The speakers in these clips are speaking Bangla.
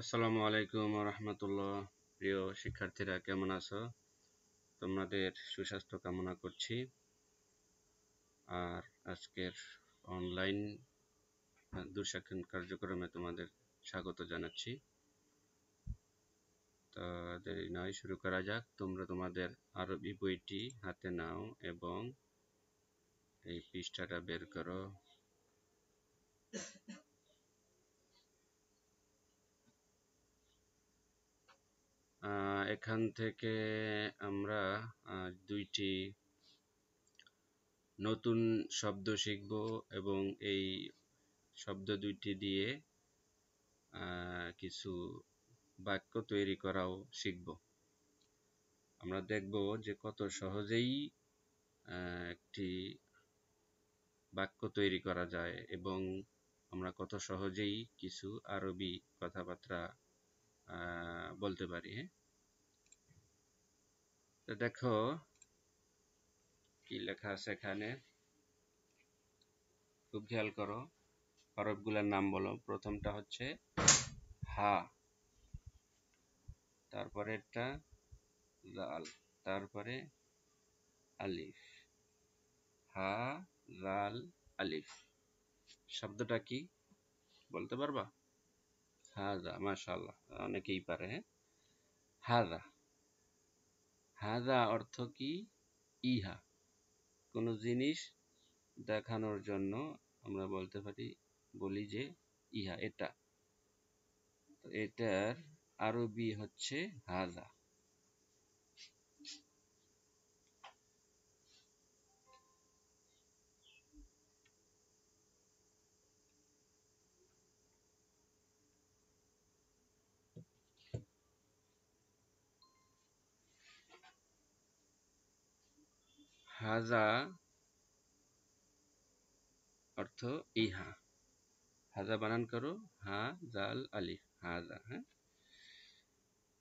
আসসালামু আলাইকুম রহমতুল্লাহ প্রিয় শিক্ষার্থীরা, কেমন আছো? তোমাদের সুস্বাস্থ্য কামনা করছি। আর আজকের অনলাইন দূরশিক্ষণ কার্যক্রমে তোমাদের স্বাগত জানাচ্ছি। তো দেরি নয়, শুরু করা যাক। তোমরা তোমাদের আরবি বইটি হাতে নাও এবং এই পৃষ্ঠাটা বের করো। এখান থেকে আমরা দুইটি নতুন শব্দ শিখব এবং এই শব্দ দুইটি দিয়ে কিছু বাক্য তৈরি করাও শিখব। আমরা দেখব যে কত সহজেই একটি বাক্য তৈরি করা যায় এবং আমরা কত সহজেই কিছু আরবি কথাবার্তা বলতে পারি হ্যাঁ? তো দেখো, কি লেখা আছে এখানে? খুব খেয়াল করো, হরফগুলোর নাম বলো। প্রথমটা হচ্ছে হা তারপরে একটা জাল তারপরে আলিফ। হা জাল আলিফ। শব্দটা কি? বলতে পারবা? হাজা মাশাল্লাহ অনেকেই পারে হ্যাঁ? হাজা হাজা অর্থ কি? ইহা, কোন জিনিস দেখানোর জন্য আমরা বলতে পারি, বলি যে ইহা, এটা। এটার আরবি হচ্ছে হাজা হাজা অর্থ ইহা। হাজা বানান করো, হা, জাল, আলিফ, হাজা হ্যাঁ?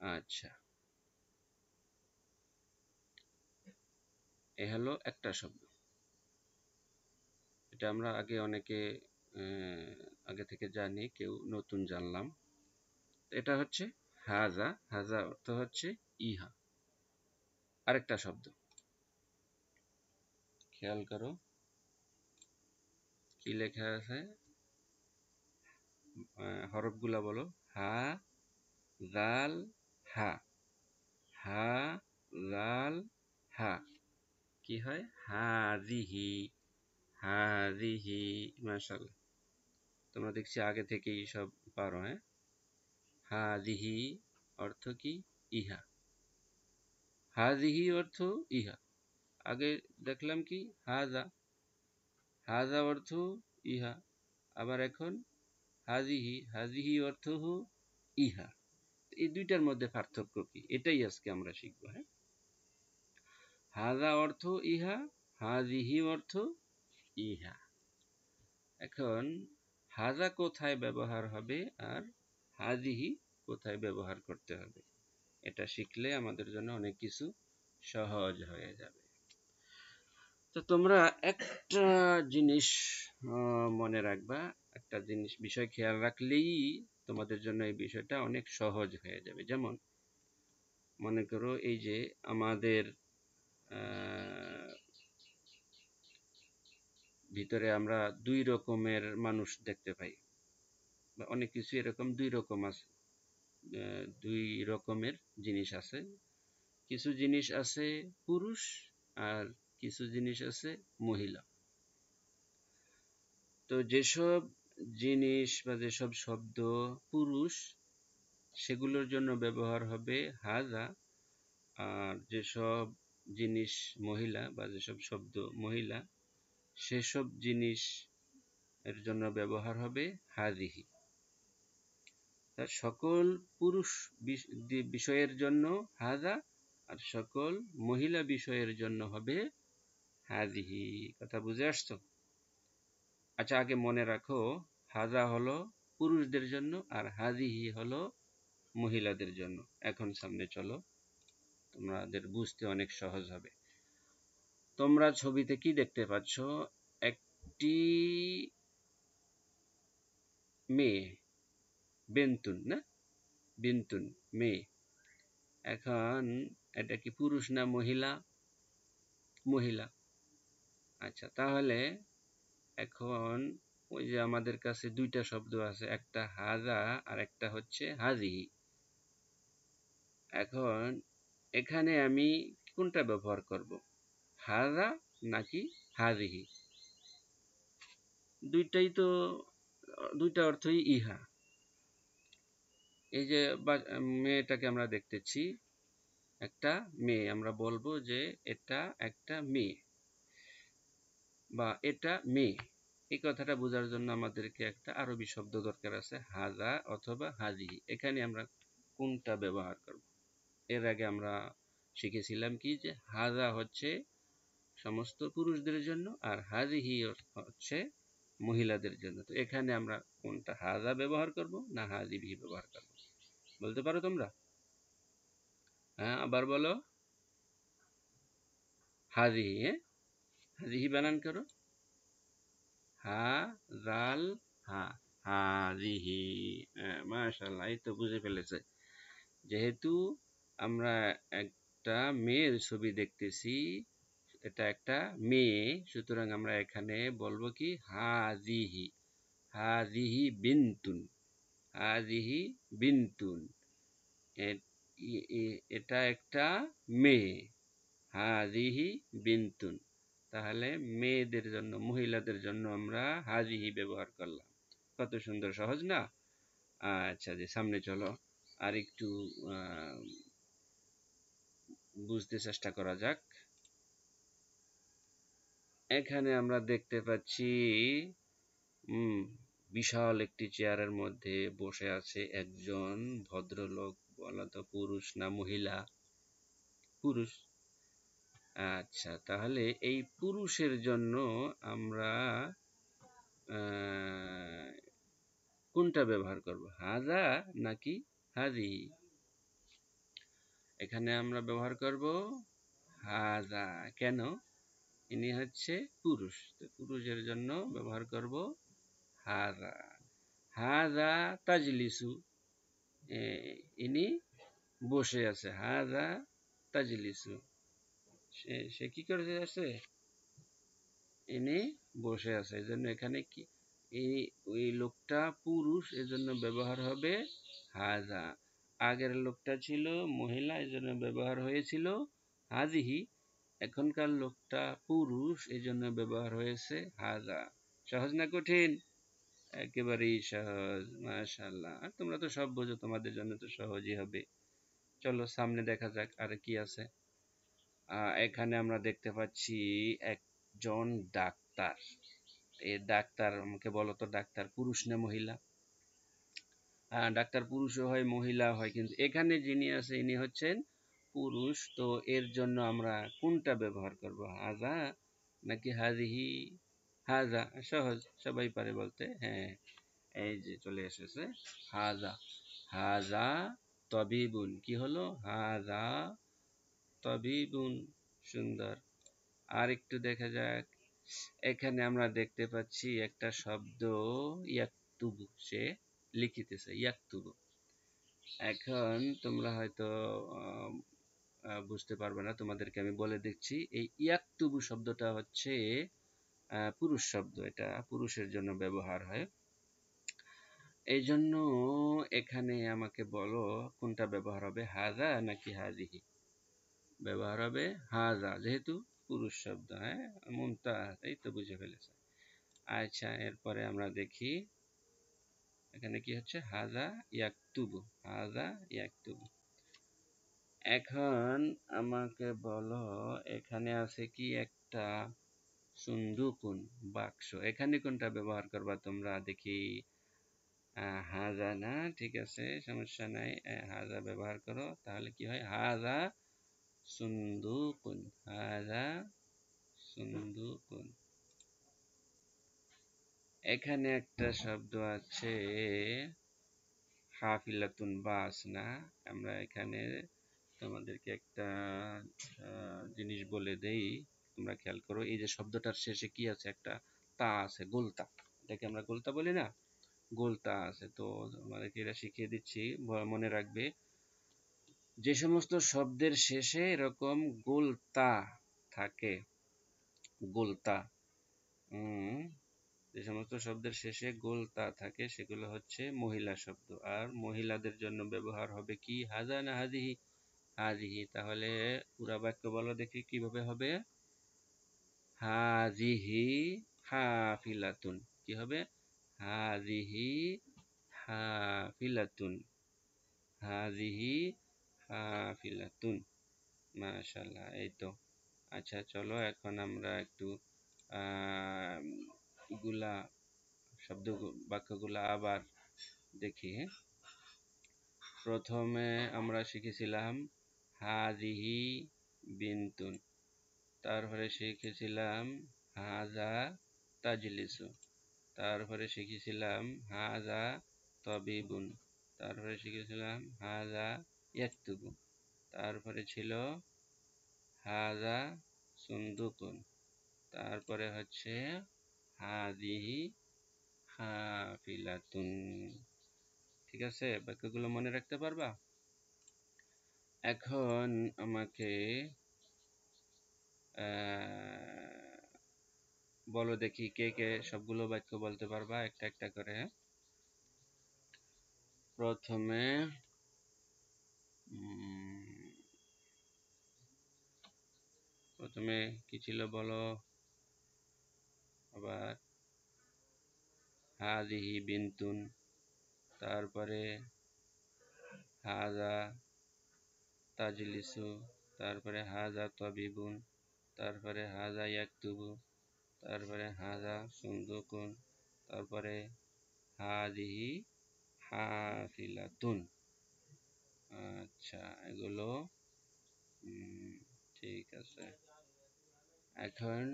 আচ্ছা। এ হলো একটা শব্দ। এটা আমরা আগে অনেকে আগে থেকে জানি, কেউ নতুন জানলাম। এটা হচ্ছে হাজা হাজা অর্থ হচ্ছে ইহা। আরেকটা শব্দ। খেয়াল করো। কি লেখা আছে? হরফগুলা বলো। হা, জাল, হা। হা, জাল, হা। কি হয়? হাজিহি হাজিহি মাশাল তোমরা দেখছি আগে থেকেই সব পারো হ্যাঁ? হাজিহি অর্থ কি? ইহা। হাজিহি অর্থ ইহা। আগে দেখলাম কি? হাজা। হাজা অর্থ ইহা। আবার এখন হাজিহি। হাজিহি অর্থ হু ইহা। এই দুইটার মধ্যে পার্থক্য কি? এটাই আজকে আমরা শিখব হ্যাঁ? হাজা অর্থ ইহা, হাজিহি অর্থ ইহা। এখন হাজা কোথায় ব্যবহার হবে আর হাজিহি কোথায় ব্যবহার করতে হবে? এটা শিখলে আমাদের জন্য অনেক কিছু সহজ হয়ে যাবে। তো তোমরা একটা জিনিস মনে রাখবা, একটা জিনিস, বিষয় খেয়াল রাখলেই তোমাদের জন্য এই বিষয়টা অনেক সহজ হয়ে যাবে। যেমন, মনে করো এই যে আমাদের ভিতরে আমরা দুই রকমের মানুষ দেখতে পাই, বা অনেক কিছু এরকম দুই রকম আছে দুই রকমের জিনিস আছে। কিছু জিনিস আছে পুরুষ আর কিছু জিনিস আছে, মহিলা। তো যেসব জিনিস বা যেসব শব্দ পুরুষ, সেগুলোর জন্য ব্যবহার হবে হাজা। আর যেসব জিনিস মহিলা বা যেসব শব্দ মহিলা, সেসব জিনিস এর জন্য ব্যবহার হবে হাজিহি। তার সকল পুরুষ বিষয়ের জন্য হাজা, আর সকল মহিলা বিষয়ের জন্য হবে হাজিহি, কথা বুঝে আসছো? আচ্ছা আগে মনে রাখো, হাজা হলো পুরুষদের জন্য আর হাজিহি হলো মহিলাদের জন্য। এখন সামনে চলো, তোমাদের বুঝতে অনেক সহজ হবে। তোমরা ছবিতে কি দেখতে পাচ্ছ? একটি মেয়ে, বেন্তুন, না? বিন্তুন মেয়ে। এখন এটা কি পুরুষ না মহিলা? মহিলা। আচ্ছা তাহলে এখন ওই যে আমাদের কাছে দুইটা শব্দ আছে, একটা হাজা আর একটা হচ্ছে হাজিহি এখন এখানে আমি কোনটা ব্যবহার করব? হাজা নাকি হাজিহি দুইটাই তো, দুইটা অর্থই ইহা। এই যে মেয়েটাকে আমরা দেখতেছি, একটা মেয়ে, আমরা বলব যে এটা একটা মেয়ে। বা এটা মেয়ে। এই কথাটা বোঝার জন্য আমাদেরকে একটা আরবি শব্দ দরকার আছে, হাজা অথবা হাজি। এখানে আমরা কোনটা ব্যবহার করব? এর আগে আমরা শিখেছিলাম কি যে হাজা হচ্ছে সমস্ত পুরুষদের জন্য আর হাজিহি হচ্ছে মহিলাদের জন্য। তো এখানে আমরা কোনটা হাজা ব্যবহার করব না হাজিবি ব্যবহার করব? বলতে পারো তোমরা? হ্যাঁ আবার বলো। হাজিহি হ্যাঁ? হাজিহি বানান করো। হা জাল হা হাজিহি। হ্যাঁ, মাশাল্লাহ এই তো বুঝে ফেলেছে। যেহেতু আমরা একটা মেয়ের ছবি দেখতেছি এটা একটা মেয়ে সুতরাং আমরা এখানে বলব কি হাজিহি। হাজিহি বিন্তুন। হাজিহি বিন্তুন। এটা একটা মেয়ে। হাজিহি বিন্তুন। তাহলে মেয়েদের জন্য, মহিলাদের জন্য আমরা হাজিহি ব্যবহার করলাম। কত সুন্দর, সহজ না? আচ্ছা যে সামনে চলো। আর একটু বুঝতে চেষ্টা করা যাক। এখানে আমরা দেখতে পাচ্ছি বিশাল একটি চেয়ারের মধ্যে বসে আছে একজন ভদ্রলোক, বলতো পুরুষ না মহিলা? পুরুষ। আচ্ছা তাহলে এই পুরুষের জন্য আমরা কোনটা ব্যবহার করব? হাজা নাকি হাজি? এখানে আমরা ব্যবহার করব হাজা। কেন? ইনি হচ্ছে পুরুষ। পুরুষের জন্য ব্যবহার করব হাজা। হাজা তাজলিসু। ইনি বসে আছে। হাজা তাজলিসু। সে কি করে আছে ইনি বসে আছে। এই জন্য এখানে কি, এই ওই লোকটা পুরুষ, এজন্য ব্যবহার হবে হাজা। আগের লোকটা ছিল মহিলা, এজন্য ব্যবহার হয়েছিল হাজিহি। এখনকার লোকটা পুরুষ, এজন্য ব্যবহার হয়েছে হাজা। সহজ না কঠিন? একেবারেই সহজ মাশাল্লাহ তোমরা তো সব বোঝো, তোমাদের জন্য তো সহজই হবে। চলো সামনে দেখা যাক আর কি আছে। এখানে আমরা দেখতে পাচ্ছি একজন ডাক্তার। এই ডাক্তার, আমাকে বলো তো, ডাক্তার পুরুষ না মহিলা? ডাক্তার পুরুষও হয়, মহিলা হয়, কিন্তু এখানে যিনি আছে, ইনি হচ্ছেন পুরুষ। তো এর জন্য আমরা কোনটা ব্যবহার করব? হাজা নাকি হাজিহি? হাজা, সহজ, সবাই পারে বলতে। হ্যাঁ এই যে চলে এসেছে, হাজা। হাজা তবিবুন, কি হলো? হাজা তবিবুন সুন্দর। আর একটু দেখা যাক। এখানে আমরা দেখতে পাচ্ছি একটা শব্দ, ইয়াকতুবু। সে লিখিতেছে, ইয়াকতুবু। এখন তোমরা হয়তো বুঝতে পারবে না, তোমাদেরকে আমি বলে দিচ্ছি। এই ইয়াকতুবু শব্দটা হচ্ছে পুরুষ শব্দ। এটা পুরুষের জন্য ব্যবহার হয়। এই জন্য এখানে আমাকে বলো, কোনটা ব্যবহার হবে, হাজা নাকি হাজিহি? ব্যবহার হবে। হাজা, যেহেতু পুরুষ শব্দ হ্যাঁ? মুমতা এই তো বুঝে ফেলেছে। আচ্ছা এরপরে আমরা দেখি, এখানে কি হচ্ছে? হাজা ইয়াকতুবু হাজা ইয়াকতুবু। এখন আমাকে বলো, এখানে আছে কি একটা সুন্দুকুন বাক্স? এখানে কোনটা ব্যবহার করবা তোমরা? দেখি হাজা না, ঠিক আছে, সমস্যা নাই। হাজা ব্যবহার করো, তাহলে কি হয়? হাজা সুন্দুকুন হাজা সুন্দুকুন এখানে একটা শব্দ আছে, হাফিলাতুন বাস আমরা এখানে তোমাদেরকে একটা জিনিস বলে দেই, তোমরা খেয়াল করো, এই যে শব্দটার শেষে কি আছে? একটা তা আছে, গোলতা। এটাকে আমরা গোলতা বলি না? গোলতা আছে। তো আমাদেরকে এটা শিখিয়ে দিচ্ছি মনে রাখবে। যে সমস্ত শব্দের শেষে এরকম গোলতা থাকে গোলতা যে সমস্ত শব্দের শেষে গোলতা থাকে সেগুলো হচ্ছে মহিলা শব্দ। আর মহিলাদের জন্য ব্যবহার হবে কি? হাজা হাজিহি? হাজিহি, তাহলে পুরা বাক্য বলো দেখি কীভাবে হবে। হাজিহি হাফিলাতুন, কি হবে? হাজিহি হাফিলাতুন। হাজিহি হাফিলাতুন মাশাল্লাহ এই তো। আচ্ছা চলো এখন আমরা একটু গুলা, শব্দ বাক্যগুলা আবার দেখি। প্রথমে আমরা শিখেছিলাম, হাজিহি বিন্তুন। তারপরে শিখেছিলাম, হাজা তাজলিসু। তারপরে শিখেছিলাম, হাজা তবিবুন। তারপরে শিখেছিলাম, হাজা ইয়াকতুবু। তারপরে ছিল হাজা সুন্দুকুন। তারপরে হচ্ছে হাদিহি হাফিলাতুন। ঠিক আছে? বাক্যগুলো মনে রাখতে পারবা? এখন আমাকে বলো দেখি কে কে সবগুলো বাক্য বলতে পারবা? একটা একটা করে। প্রথমে প্রথমে কি ছিল বলো? আবার হাদিহি বিন্তুন, তারপরে হাজা তাজলিসু, তারপরে হাজা তবিবুন, তারপরে হাজা ইয়াকতুবু, তারপরে হাজা সুন্দুকুন, তারপরে হাদিহি হাফিলাতুন। আচ্ছা এগুলো ঠিক আছে। এখন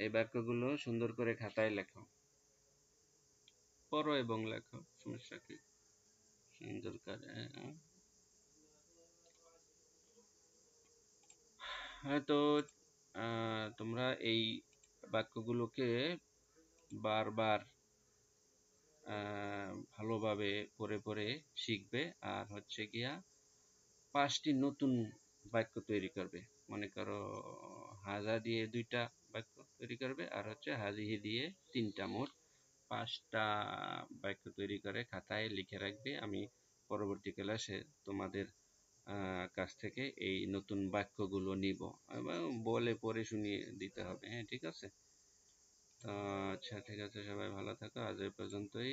এই বাক্যগুলো সুন্দর করে খাতায় লেখো। পড়ো এবং লেখো, সমস্যা কি? সুন্দর করে হয়তো তোমরা এই বাক্যগুলোকে বারবার ভালোভাবে পড়ে পড়ে শিখবে আর হচ্ছে গিয়া পাঁচটি নতুন বাক্য তৈরি করবে। মনে করো, হাজা দিয়ে দুইটা বাক্য তৈরি করবে আর হচ্ছে হাজিহি দিয়ে তিনটা মোট পাঁচটা বাক্য তৈরি করে খাতায় লিখে রাখবে। আমি পরবর্তী ক্লাসে তোমাদের কাছ থেকে এই নতুন বাক্যগুলো নিব। এবং বলে পড়ে শুনিয়ে দিতে হবে। হ্যাঁ ঠিক আছে? তো আচ্ছা ঠিক আছে, সবাই ভালো থাকো। আজ এই পর্যন্তই।